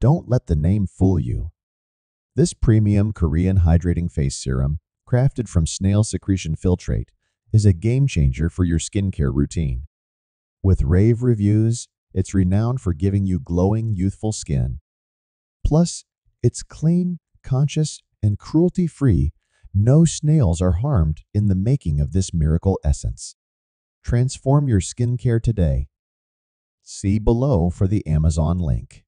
Don't let the name fool you. This premium Korean hydrating face serum, crafted from snail secretion filtrate, is a game changer for your skincare routine. With rave reviews, it's renowned for giving you glowing, youthful skin. Plus, it's clean, conscious, and cruelty free. No snails are harmed in the making of this miracle essence. Transform your skincare today. See below for the Amazon link.